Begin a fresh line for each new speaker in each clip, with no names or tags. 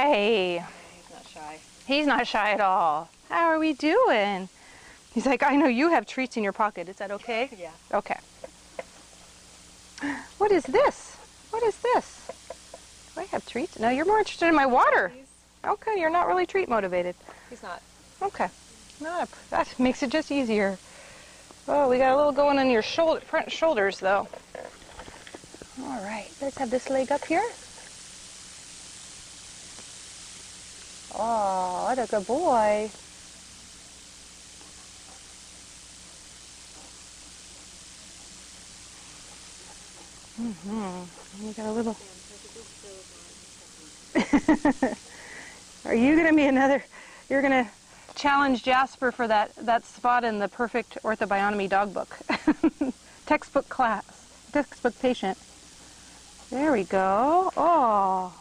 Hi.
He's not shy.
He's not shy at all. How are we doing? He's like, I know you have treats in your pocket. Is that okay?
Yeah.
Okay. What is this? What is this? Do I have treats? No, you're more interested in my water. Okay, you're not really treat motivated.
he's not.
Okay. Not a, that makes it just easier. Oh, we got a little going on your shoulder, front shoulders, though. All right, let's have this leg up here. Oh, what a good boy. Mm-hmm. You got a little. Are you going to be another? You're going to challenge Jasper for that, that spot in the perfect orthobionomy dog book. textbook class, textbook patient. There we go. Oh.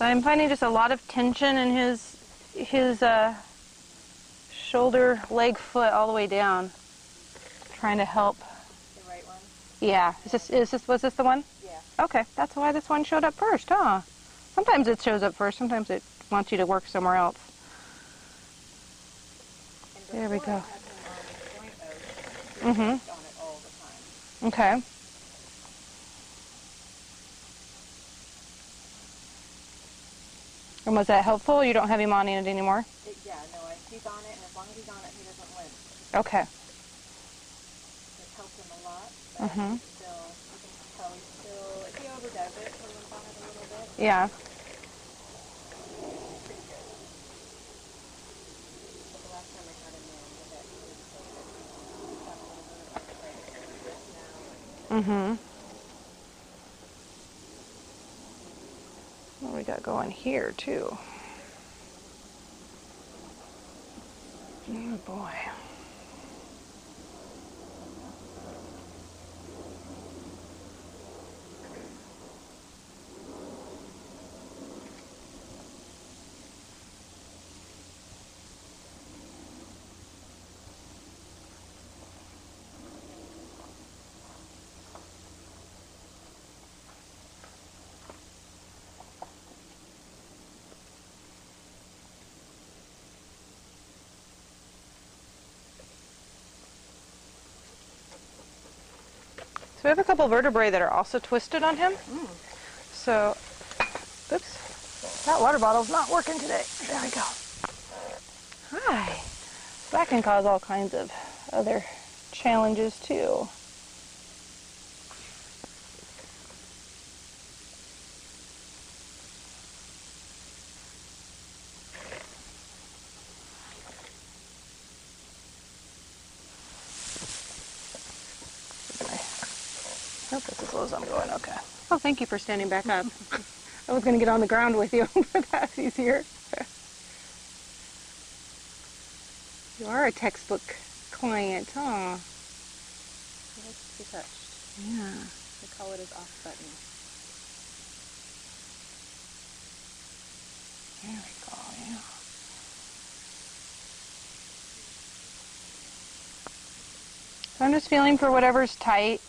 So I'm finding just a lot of tension in his his uh, shoulder, leg, foot, all the way down. Trying to help.
The right one?
Yeah. Is this is this was this the one?
Yeah.
Okay, that's why this one showed up first, huh? Sometimes it shows up first, sometimes it wants you to work somewhere else. There we go.
had him on joint oats,
Mm-hmm.
on it all the time.
Okay. And was that helpful? You don't have him on it anymore?
It, yeah, no, I, he's on it, and as long as he's on it, he doesn't limp.
Okay.
It's helped him a lot, but
Mhm.
he's still, you can tell he's still, if he overdoes it, he'll limp on it a little bit.
Yeah.
Pretty good. But the last time I had him in, the vet he was so sick. He got a little bit of arthritis now.
Mm-hmm. What we got going here too? Oh boy. So we have a couple vertebrae that are also twisted on him. So, oops, that water bottle's not working today. There we go. Hi. That can cause all kinds of other challenges too. That's as low as I'm going. Okay. Oh, thank you for standing back up. I was going to get on the ground with you, but that's easier. you are a textbook client, huh?
He likes to be touched.
Yeah.
We call it his off button.
There we go. Yeah. So I'm just feeling for whatever's tight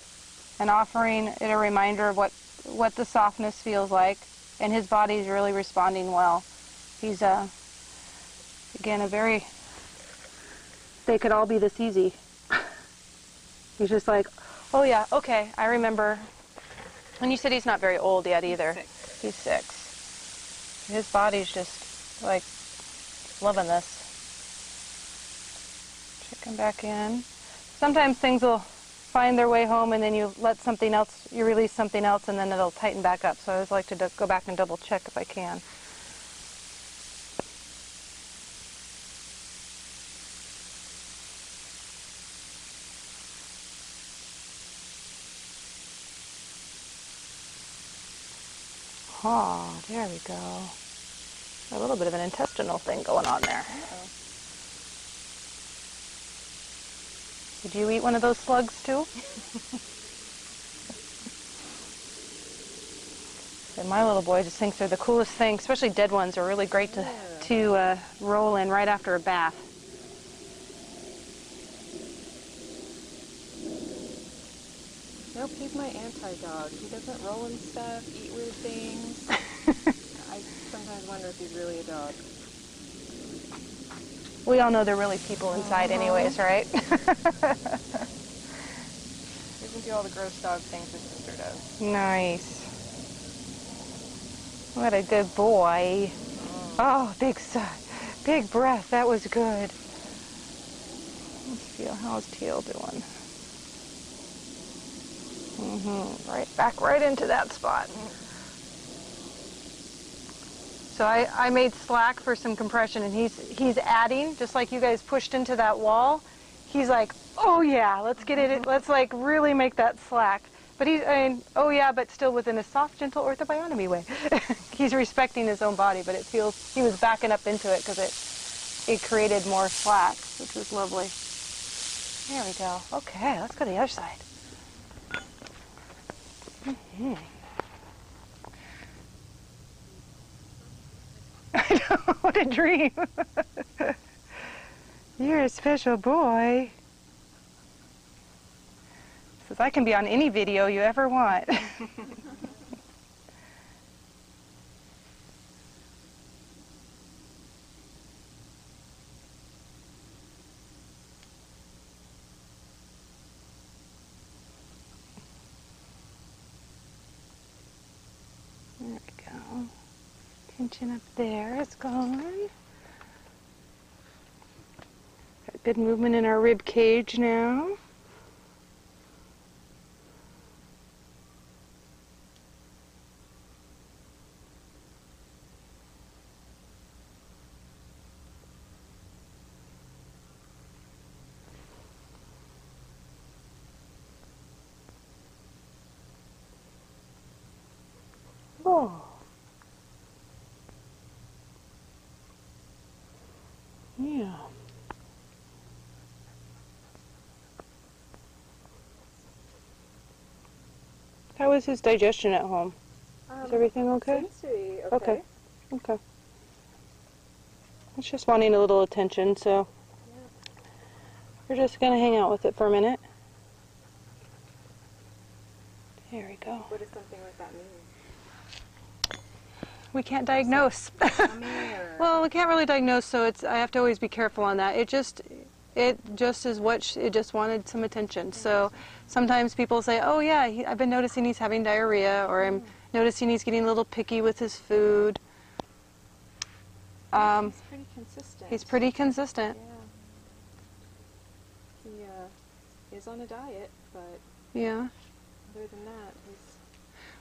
and offering it a reminder of what what the softness feels like, and his body's really responding well. He's uh, again a very. They could all be this easy. He's just like, oh yeah, okay, I remember. And you said he's not very old yet either.
six.
He's six. His body's just like loving this. Check him back in. Sometimes things will find their way home and then you let something else, you release something else and then it'll tighten back up. So I always like to go back and double check if I can. Oh, there we go. A little bit of an intestinal thing going on there.
Uh-oh.
Did you eat one of those slugs too? and my little boy just thinks they're the coolest thing, especially dead ones are really great to, to uh, roll in right after a bath.
Nope, he's my anti-dog. He doesn't roll in stuff, eat weird things. I sometimes wonder if he's really a dog.
We all know they're really people inside, anyways, right?
He doesn't do all the gross dog things his sister does.
nice. What a good boy. Oh, big sigh. Big breath. That was good. Let's feel how's Teal doing. Mm hmm Right back right into that spot. So I, I made slack for some compression and he's he's adding, just like you guys pushed into that wall. He's like, oh yeah, let's get it, let's like really make that slack. But he's, I mean, oh yeah, but still within a soft, gentle orthobionomy way. he's respecting his own body, but it feels, he was backing up into it because it, it created more slack, which was lovely. There we go. Okay, let's go to the other side. Mhm. What a dream. You're a special boy. Says I can be on any video you ever want. there we go. Tension up there is gone. Got good movement in our rib cage now. Oh. Yeah. How was his digestion at home? Is um, everything okay?
To okay.
Okay. Okay. It's just wanting a little attention, so we're just gonna hang out with it for a minute. There we go.
What does something like that mean?
We can't diagnose. Well, we can't really diagnose, so it's I have to always be careful on that. It just it just is what sh- it just wanted some attention. So sometimes people say, "Oh yeah, he, I've been noticing he's having diarrhea," or "I'm noticing he's getting a little picky with his food." Um,
he's pretty consistent.
he's pretty consistent.
Yeah. He uh, is on a diet, but
Yeah.
other than that, he's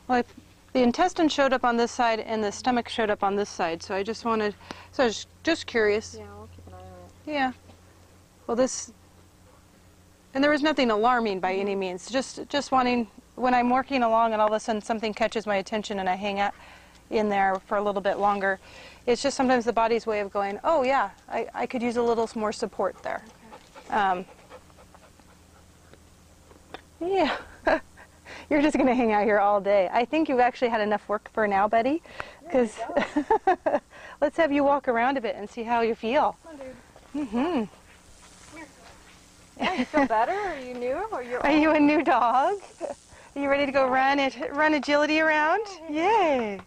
Well, I, the intestine showed up on this side, and the stomach showed up on this side. So I just wanted, so I was just curious.
yeah. I'll keep an eye on it.
Yeah. Well, this, and there was nothing alarming by any means. Just, just wanting when I'm working along and all of a sudden something catches my attention and I hang out in there for a little bit longer. It's just sometimes the body's way of going, oh yeah, I, I could use a little more support there. Um, yeah. You're just going to hang out here all day. I think you've actually had enough work for now, Betty. Because let's have you walk around a bit and see how you feel.
Come on, dude.
hmm
Yeah, you feel better? Are you new? Or you're
Are you a new dog? Are you ready to go run it, run agility around? Yay!